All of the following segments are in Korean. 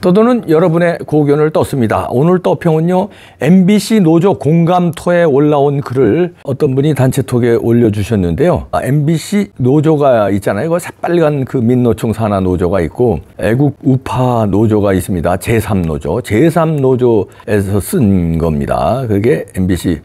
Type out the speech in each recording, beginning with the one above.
떠도는 여러분의 고견을 떴습니다. 오늘 떠평은요, MBC 노조 공감토에 올라온 글을 어떤 분이 단체톡에 올려주셨는데요. 아, MBC 노조가 있잖아요. 그 새빨간 그 민노총 산하 노조가 있고, 애국 우파 노조가 있습니다. 제3노조. 제3노조에서 쓴 겁니다. 그게 MBC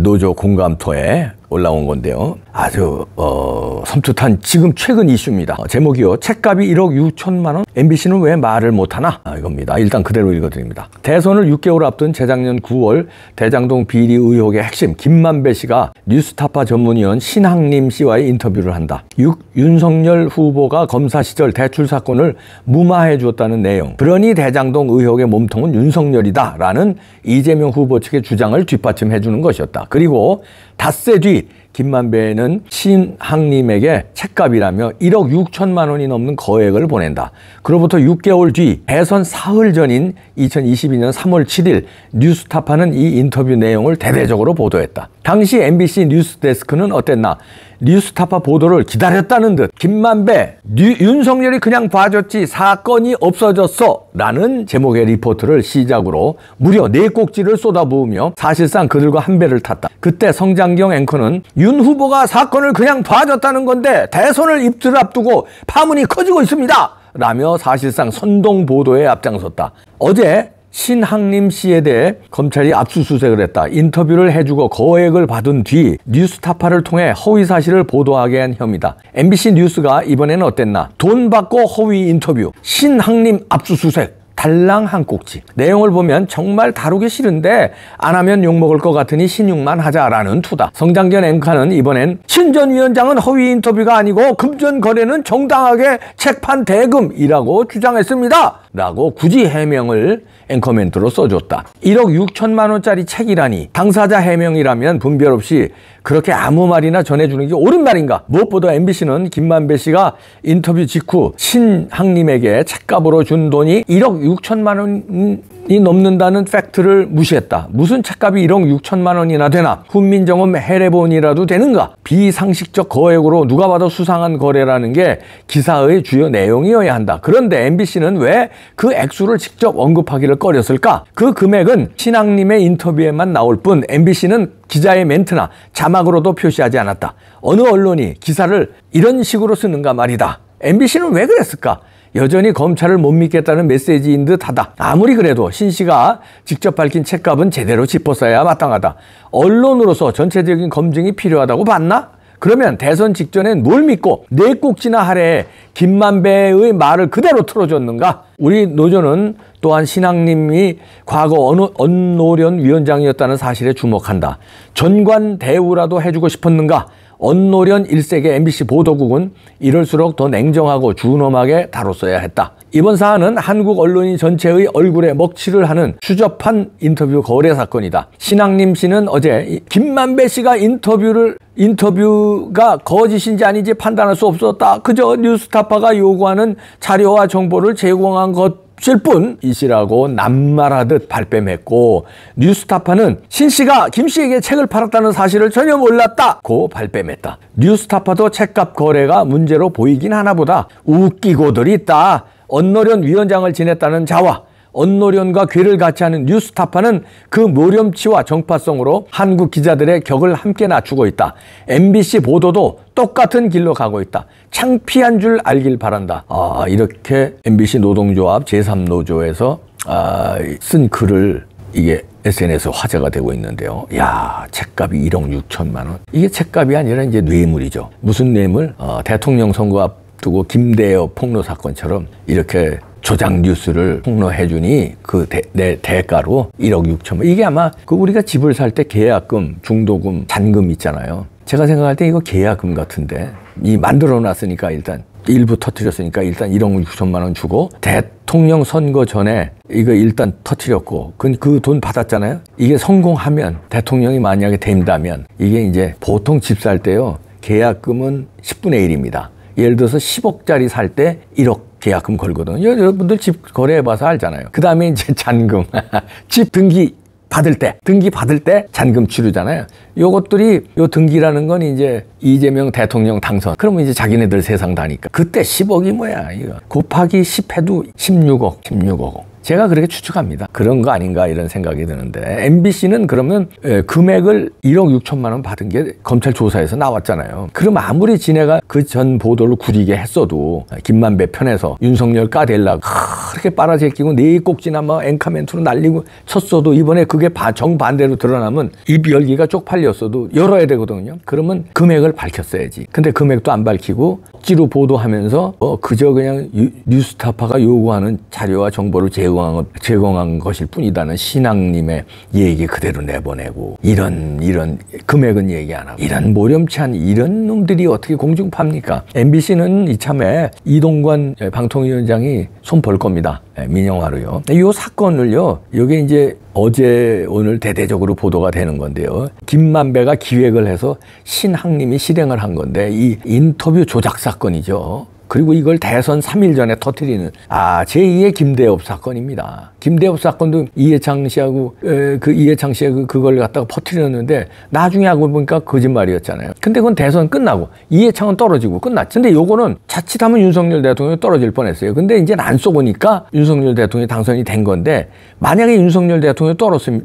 노조 공감토에 올라온 건데요. 아주 어, 섬뜩한 지금 최근 이슈입니다. 어, 제목이요. 책값이 1억 6천만 원. MBC는 왜 말을 못하나? 아, 이겁니다. 일단 그대로 읽어드립니다. 대선을 6개월 앞둔 재작년 9월 대장동 비리 의혹의 핵심 김만배 씨가 뉴스타파 전문위원 신학림 씨와의 인터뷰를 한다. 6, 윤석열 후보가 검사 시절 대출 사건을 무마해 주었다는 내용. 그러니 대장동 의혹의 몸통은 윤석열이다 라는 이재명 후보 측의 주장을 뒷받침해 주는 것이었다. 그리고 닷새 뒤 김만배는 신학님에게 책값이라며 1억 6천만 원이 넘는 거액을 보낸다. 그로부터 6개월 뒤 대선 사흘 전인 2022년 3월 7일 뉴스타파는 이 인터뷰 내용을 대대적으로 보도했다. 당시 MBC 뉴스데스크는 어땠나? 뉴스타파 보도를 기다렸다는 듯 김만배, 뉴, 윤석열이 그냥 봐줬지 사건이 없어졌어 라는 제목의 리포트를 시작으로 무려 네 꼭지를 쏟아부으며 사실상 그들과 한 배를 탔다. 그때 성장경 앵커는 윤 후보가 사건을 그냥 봐줬다는 건데 대선을 이틀 앞두고 파문이 커지고 있습니다. 라며 사실상 선동 보도에 앞장섰다. 어제 신학림 씨에 대해 검찰이 압수수색을 했다. 인터뷰를 해주고 거액을 받은 뒤 뉴스타파를 통해 허위 사실을 보도하게 한 혐의다. MBC 뉴스가 이번에는 어땠나? 돈 받고 허위 인터뷰, 신학림 압수수색, 달랑 한 꼭지. 내용을 보면 정말 다루기 싫은데 안 하면 욕먹을 것 같으니 신용만 하자라는 투다. 성장전 앵커는 이번엔 신 전 위원장은 허위 인터뷰가 아니고 금전 거래는 정당하게 책판 대금이라고 주장했습니다. 라고 굳이 해명을 앵커멘트로 써줬다. 1억 6천만 원짜리 책이라니 당사자 해명이라면 분별 없이 그렇게 아무 말이나 전해주는 게 옳은 말인가? 무엇보다 MBC는 김만배 씨가 인터뷰 직후 신학님에게 책값으로 준 돈이 1억 6천만 원 이 넘는다는 팩트를 무시했다. 무슨 책값이 1억 6천만 원이나 되나? 훈민정음 해례본이라도 되는가? 비상식적 거액으로 누가 봐도 수상한 거래라는 게 기사의 주요 내용이어야 한다. 그런데 MBC는 왜 그 액수를 직접 언급하기를 꺼렸을까? 그 금액은 신학님의 인터뷰에만 나올 뿐 MBC는 기자의 멘트나 자막으로도 표시하지 않았다. 어느 언론이 기사를 이런 식으로 쓰는가 말이다. MBC는 왜 그랬을까? 여전히 검찰을 못 믿겠다는 메시지인 듯 하다. 아무리 그래도 신 씨가 직접 밝힌 책값은 제대로 짚었어야 마땅하다. 언론으로서 전체적인 검증이 필요하다고 봤나? 그러면 대선 직전엔 뭘 믿고 네 꼭지나 하래 김만배의 말을 그대로 틀어줬는가? 우리 노조는 또한 신학님이 과거 어느 언노련 위원장이었다는 사실에 주목한다. 전관 대우라도 해주고 싶었는가? 언노련 1세계 MBC 보도국은 이럴수록 더 냉정하고 준엄하게 다뤘어야 했다. 이번 사안은 한국 언론인 전체의 얼굴에 먹칠을 하는 추접한 인터뷰 거래 사건이다. 신학님 씨는 어제 김만배 씨가 인터뷰를 인터뷰가 거짓인지 아닌지 판단할 수 없었다. 그저 뉴스타파가 요구하는 자료와 정보를 제공한 것 실뿐 이씨라고 낱말하듯 발뺌했고 뉴스타파는 신 씨가 김 씨에게 책을 팔았다는 사실을 전혀 몰랐다고 발뺌했다. 뉴스타파도 책값 거래가 문제로 보이긴 하나 보다 웃기고들 있다. 언노련 위원장을 지냈다는 자와 언노련과 괴를 같이 하는 뉴스타파는 그 모렴치와 정파성으로 한국 기자들의 격을 함께 낮추고 있다. MBC 보도도 똑같은 길로 가고 있다. 창피한 줄 알길 바란다. 아, 이렇게 MBC 노동조합 제3노조에서 아, 쓴 글을 이게 SNS 화제가 되고 있는데요. 야, 책값이 1억 6천만 원. 이게 책값이 아니라 이제 뇌물이죠. 무슨 뇌물? 어, 대통령 선거 앞두고 김대엽 폭로 사건처럼 이렇게 조작 뉴스를 폭로해 주니 그 내 대가로 1억 6천만 이게 아마 그 우리가 집을 살 때 계약금, 중도금, 잔금 있잖아요. 제가 생각할 때 이거 계약금 같은데 이 만들어 놨으니까 일단 일부 터트렸으니까 일단 1억 6천만 원 주고 대통령 선거 전에 이거 일단 터트렸고 그 돈 받았잖아요. 이게 성공하면 대통령이 만약에 된다면 이게 이제 보통 집 살 때요 계약금은 10분의 1입니다. 예를 들어서 10억짜리 살 때 1억 계약금 걸거든요. 여러분들 집 거래해봐서 알잖아요. 그 다음에 이제 잔금. 집 등기 받을 때, 등기 받을 때 잔금 치르잖아요. 요것들이, 요 등기라는 건 이제 이재명 대통령 당선. 그러면 이제 자기네들 세상 다니까. 그때 10억이 뭐야, 이거. 곱하기 10 해도 16억, 16억. 제가 그렇게 추측합니다. 그런 거 아닌가 이런 생각이 드는데 MBC는 그러면 예, 금액을 1억 6천만 원 받은 게 검찰 조사에서 나왔잖아요. 그럼 아무리 지네가 그 전 보도를 구리게 했어도 김만배 편에서 윤석열 까댈라 그렇게 빨아제끼고 네 꼭지나 뭐 앵카멘트로 날리고 쳤어도 이번에 그게 정반대로 드러나면 입 열기가 쪽팔렸어도 열어야 되거든요. 그러면 금액을 밝혔어야지. 근데 금액도 안 밝히고 억지로 보도하면서 어 그저 그냥 뉴스타파가 요구하는 자료와 정보를 제공 한, 제공한 것일 뿐이다는 신앙님의 얘기 그대로 내보내고 이런 이런 금액은 얘기 안 하고 이런 모렴치한 이런 놈들이 어떻게 공중파입니까? MBC는 이참에 이동관 방통위원장이 손 벌 겁니다. 예, 민영화로요. 이 사건을요. 여기 이제 어제 오늘 대대적으로 보도가 되는 건데요. 김만배가 기획을 해서 신학님이 실행을 한 건데 이 인터뷰 조작 사건이죠. 그리고 이걸 대선 3일 전에 터트리는 아 제2의 김대엽 사건입니다. 김대엽 사건도 이해창 씨하고 에, 그 이해창 씨가 그, 그걸 갖다가 퍼트렸는데 나중에 하고 보니까 거짓말이었잖아요. 근데 그건 대선 끝나고 이해창은 떨어지고 끝났지. 근데 요거는 자칫하면 윤석열 대통령이 떨어질 뻔했어요. 근데 이제 안 쏘보니까 윤석열 대통령이 당선이 된 건데 만약에 윤석열 대통령이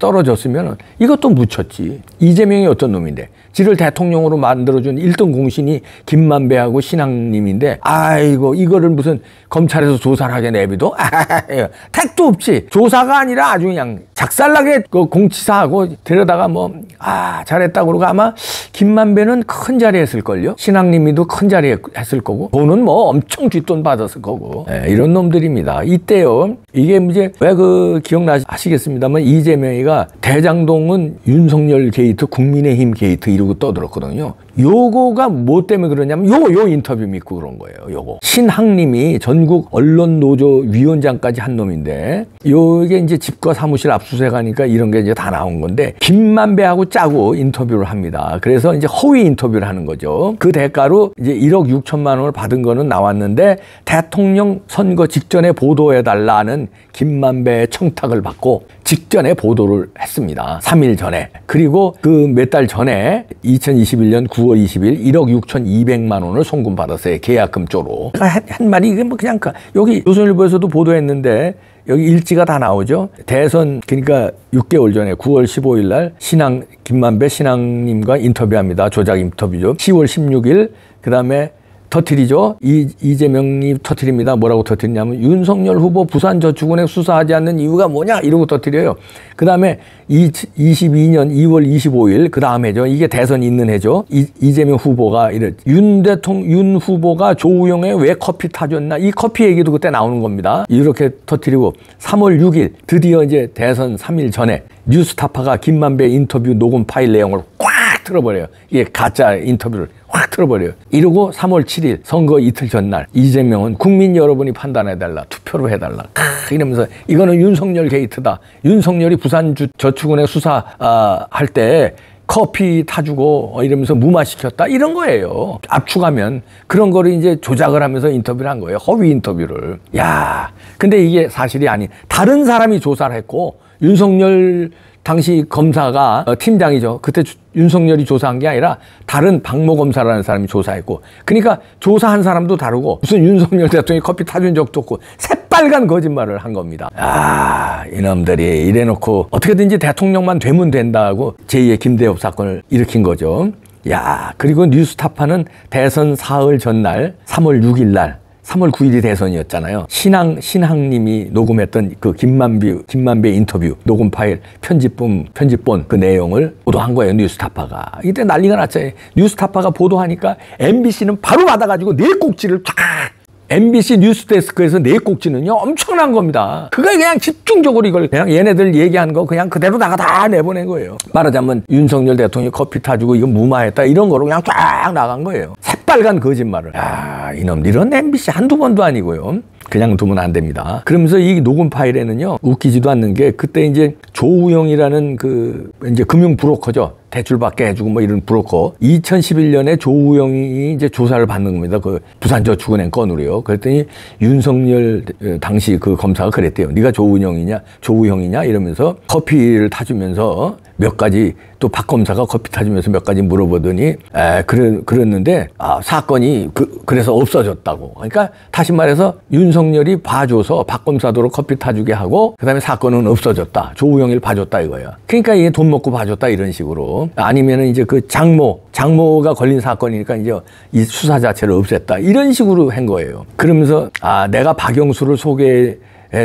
떨어졌으면 이것도 묻혔지. 이재명이 어떤 놈인데 지를 대통령으로 만들어준 1등 공신이 김만배하고 신학림인데 아 이고 이거를 무슨 검찰에서 조사를 하게 내비도? 택도 없지 조사가 아니라 아주 그냥 작살나게 그 공치사하고 데려다가 뭐 아 잘했다 그러고 아마 김만배는 큰 자리 했을걸요. 신학림이도 큰 자리 했을 거고. 돈은 뭐 엄청 뒷돈 받았을 거고. 네, 이런 놈들입니다. 이때요. 이게 이제 왜 그 기억나시겠습니다만 이재명이가 대장동은 윤석열 게이트 국민의힘 게이트 이러고 떠들었거든요 요거가 뭐 때문에 그러냐면 요거 요 인터뷰 믿고 그런 거예요. 요거 신학림이 전국 언론 노조 위원장까지 한 놈인데 요게 이제 집과 사무실 압수수색하니까 이런 게 이제 다 나온 건데 김만배하고 짜고 인터뷰를 합니다. 그래서 이제 허위 인터뷰를 하는 거죠. 그 대가로 이제 1억 6천만 원을 받은 거는 나왔는데 대통령 선거 직전에 보도해 달라는 김만배의 청탁을 받고 직전에 보도를 했습니다. 3일 전에. 그리고 그 몇 달 전에 2021년 9월 20일 1억 6천2백만 원을 송금 받았어요. 계약금 쪽으로. 한, 한 말이 이게 뭐 그냥 여기 조선일보에서도 보도했는데 여기 일지가 다 나오죠. 대선 그러니까 6개월 전에 9월 15일 날 신앙 김만배 신앙님과 인터뷰합니다. 조작 인터뷰죠. 10월 16일 그다음에 터트리죠. 이, 이재명이 터트립니다. 뭐라고 터트리냐면 윤석열 후보 부산저축은행 수사하지 않는 이유가 뭐냐 이러고 터트려요. 그 다음에 22년 2월 25일 그 다음에죠. 이게 대선 있는 해죠. 이, 이재명 후보가 이래 윤 대통령 윤 후보가 조우영에 왜 커피 타줬나 이 커피 얘기도 그때 나오는 겁니다. 이렇게 터트리고 3월 6일 드디어 이제 대선 3일 전에 뉴스타파가 김만배 인터뷰 녹음 파일 내용을 꽉 틀어버려요. 이게 가짜 인터뷰를 확 틀어버려요. 이러고 3월 7일 선거 이틀 전날 이재명은 국민 여러분이 판단해달라. 투표로 해달라. 크, 이러면서 이거는 윤석열 게이트다. 윤석열이 부산저축은행 수사할 아, 때 커피 타주고 어, 이러면서 무마시켰다 이런 거예요. 압축하면 그런 거를 이제 조작을 하면서 인터뷰를 한 거예요. 허위 인터뷰를. 야, 근데 이게 사실이 아닌 다른 사람이 조사를 했고 윤석열 당시 검사가 어, 팀장이죠. 그때 윤석열이 조사한 게 아니라 다른 박모 검사라는 사람이 조사했고, 그러니까 조사한 사람도 다르고 무슨 윤석열 대통령이 커피 타준 적도 없고 새빨간 거짓말을 한 겁니다. 아 이놈들이 이래놓고 어떻게든지 대통령만 되면 된다고 제2의 김대엽 사건을 일으킨 거죠. 야 그리고 뉴스타파는 대선 사흘 전날 3월 6일 날 3월 9일이 대선이었잖아요. 신앙, 신학님이 녹음했던 그 김만비, 김만배 인터뷰 녹음 파일 편집본, 편집본 그 내용을 보도한 거예요. 뉴스타파가. 이때 난리가 났잖아요. 뉴스타파가 보도하니까 MBC는 바로 받아가지고 네 꼭지를 쫙 MBC 뉴스데스크에서 네 꼭지는요 엄청난 겁니다. 그걸 그냥 집중적으로 이걸 그냥 얘네들 얘기한 거 그냥 그대로다가 다 내보낸 거예요. 말하자면 윤석열 대통령이 커피 타주고 이거 무마했다 이런 거로 그냥 쫙 나간 거예요. 새빨간 거짓말을. 야 이놈 이런 MBC 한두 번도 아니고요. 그냥 두면 안 됩니다. 그러면서 이 녹음 파일에는요 웃기지도 않는 게 그때 이제 조우영이라는 그 이제 금융 브로커죠. 대출 받게 해주고 뭐 이런 브로커 2011년에 조우영이 이제 조사를 받는 겁니다. 그 부산저축은행 건으로요. 그랬더니 윤석열 당시 그 검사가 그랬대요. 네가 조우영이냐, 조우형이냐 이러면서 커피를 타주면서 몇 가지 또 박 검사가 커피 타주면서 몇 가지 물어보더니 에 그래 그랬는데 아 사건이 그 그래서 없어졌다고. 그러니까 다시 말해서 윤석열이 봐줘서 박 검사도로 커피 타주게 하고 그다음에 사건은 없어졌다. 조우영이를 봐줬다 이거야. 그러니까 이게 돈 먹고 봐줬다 이런 식으로 아니면은 이제 그 장모 장모가 걸린 사건이니까 이제 이 수사 자체를 없앴다 이런 식으로 한 거예요. 그러면서 아 내가 박영수를 소개 해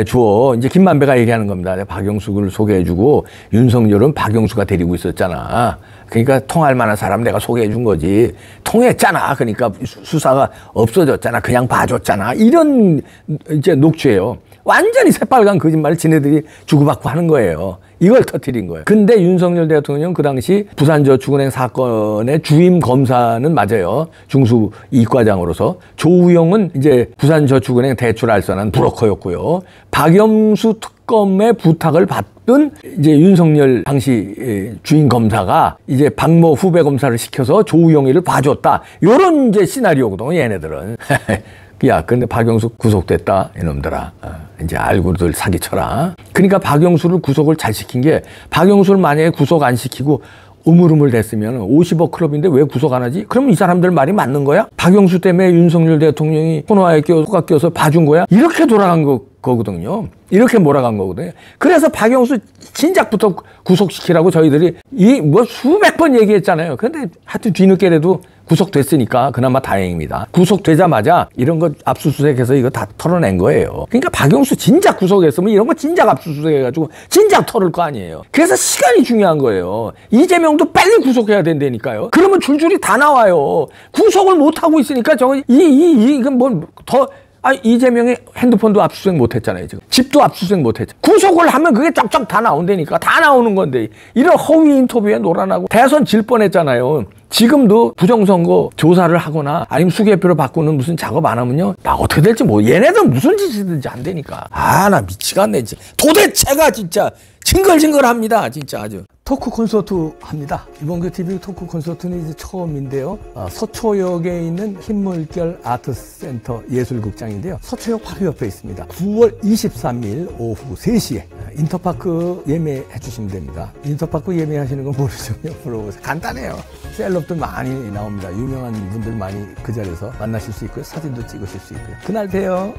주어 이제 김만배가 얘기하는 겁니다. 내가 박영수를 소개해주고 윤석열은 박영수가 데리고 있었잖아. 그러니까 통할 만한 사람 내가 소개해 준 거지. 통했잖아. 그러니까 수- 수사가 없어졌잖아. 그냥 봐줬잖아. 이런 이제 녹취예요. 완전히 새빨간 거짓말을 지네들이 주고받고 하는 거예요. 이걸 터뜨린 거예요. 근데 윤석열 대통령 그 당시 부산저축은행 사건의 주임 검사는 맞아요. 중수 이과장으로서 조우영은 이제 부산저축은행 대출 알선한 브로커였고요. 박영수 특검의 부탁을 받던 이제 윤석열 당시 예, 주임 검사가 이제 박모 후배 검사를 시켜서 조우영이를 봐줬다. 요런 이제 시나리오거든요. 얘네들은. 야, 근데 박영수 구속됐다, 이놈들아. 어, 이제 알고들 사기쳐라. 그러니까 박영수를 구속을 잘 시킨 게, 박영수를 만약에 구속 안 시키고, 우물우물 됐으면 50억 클럽인데 왜 구속 안 하지? 그럼 이 사람들 말이 맞는 거야? 박영수 때문에 윤석열 대통령이 코너에 껴서 가 껴서 봐준 거야? 이렇게 돌아간 거, 거거든요. 이렇게 몰아간 거거든요. 그래서 박영수 진작부터 구속시키라고 저희들이 이 뭐 수백 번 얘기했잖아요. 근데 하여튼 뒤늦게라도 구속됐으니까 그나마 다행입니다. 구속되자마자 이런 거 압수수색해서 이거 다 털어낸 거예요. 그러니까 박영수 진작 구속했으면 이런 거 진작 압수수색해가지고 진작 털을 거 아니에요. 그래서 시간이 중요한 거예요. 이재명도 빨리 구속해야 된다니까요. 그러면 줄줄이 다 나와요. 구속을 못 하고 있으니까 저거 이 이 이 이건 뭐 더 아, 이재명이 핸드폰도 압수수색 못 했잖아요, 지금. 집도 압수수색 못 했죠. 구속을 하면 그게 쫙쫙 다 나온다니까. 다 나오는 건데. 이런 허위 인터뷰에 놀아나고 대선 질 뻔했잖아요. 지금도 부정선거 조사를 하거나 아니면 수개표를 바꾸는 무슨 작업 안 하면요. 나 어떻게 될지 뭐, 얘네들 무슨 짓이든지 안 되니까. 아, 나 미치겠네, 진짜. 도대체가 진짜 징글징글합니다, 진짜 아주. 토크 콘서트 합니다. 이봉규TV 토크 콘서트는 이제 처음인데요. 아, 서초역에 있는 흰물결 아트센터 예술극장인데요. 서초역 바로 옆에 있습니다. 9월 23일 오후 3시에 인터파크 예매해 주시면 됩니다. 인터파크 예매하시는 건 모르시면 물어보세요. 간단해요. 셀럽들 많이 나옵니다. 유명한 분들 많이 그 자리에서 만나실 수 있고요. 사진도 찍으실 수 있고요. 그날 봬요.